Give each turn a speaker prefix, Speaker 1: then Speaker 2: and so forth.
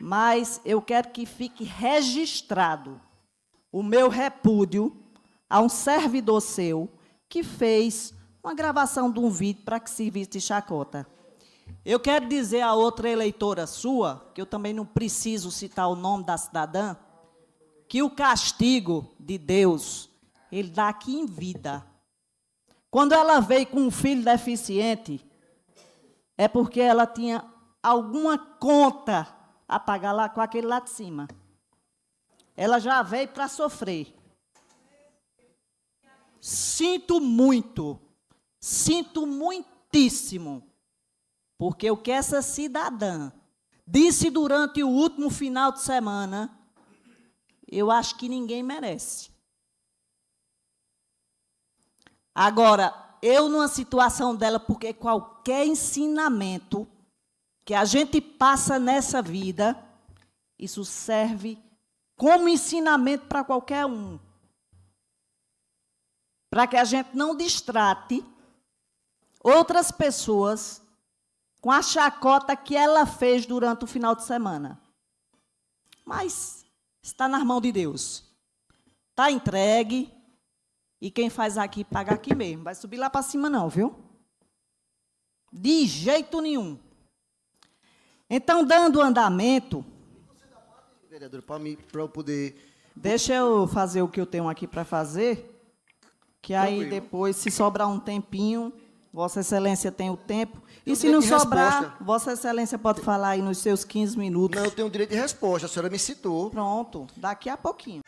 Speaker 1: mas eu quero que fique registrado o meu repúdio a um servidor seu que fez uma gravação de um vídeo para que servisse de chacota. Eu quero dizer a outra eleitora sua, que eu também não preciso citar o nome da cidadã, que o castigo de Deus, ele dá aqui em vida. Quando ela veio com um filho deficiente, é porque ela tinha alguma conta a pagar lá com aquele lá de cima. Ela já veio para sofrer. Sinto muito, sinto muitíssimo, porque o que essa cidadã disse durante o último final de semana, eu acho que ninguém merece. Agora, eu numa situação dela, porque qualquer ensinamento que a gente passa nessa vida, isso serve como ensinamento para qualquer um. Para que a gente não distrate outras pessoas com a chacota que ela fez durante o final de semana. Mas está nas mãos de Deus. Está entregue. E quem faz aqui, paga aqui mesmo. Vai subir lá para cima, não, viu? De jeito nenhum. Então, dando andamento.
Speaker 2: Vereador, para eu poder.
Speaker 1: Deixa eu fazer o que eu tenho aqui para fazer. Que aí depois, se sobrar um tempinho, Vossa Excelência tem o tempo. E se não sobrar, resposta. Vossa Excelência pode falar aí nos seus 15 minutos.
Speaker 2: Não, eu tenho direito de resposta. A senhora me citou.
Speaker 1: Pronto, daqui a pouquinho.